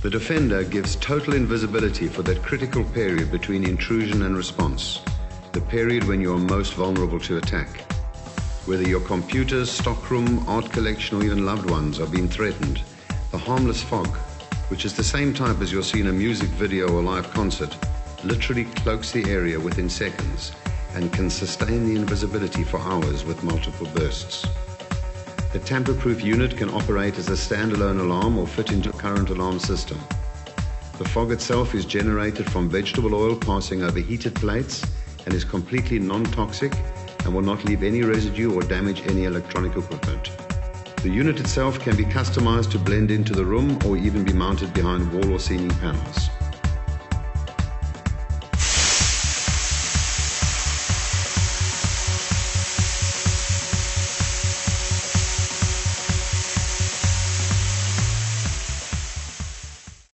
The Defender gives total invisibility for that critical period between intrusion and response, the period when you are most vulnerable to attack. Whether your computers, stockroom, art collection, or even loved ones are being threatened, the harmless fog, which is the same type as you'll see in a music video or live concert, literally cloaks the area within seconds and can sustain the invisibility for hours with multiple bursts. The tamper-proof unit can operate as a standalone alarm or fit into a current alarm system. The fog itself is generated from vegetable oil passing over heated plates and is completely non-toxic and will not leave any residue or damage any electronic equipment. The unit itself can be customized to blend into the room or even be mounted behind wall or ceiling panels.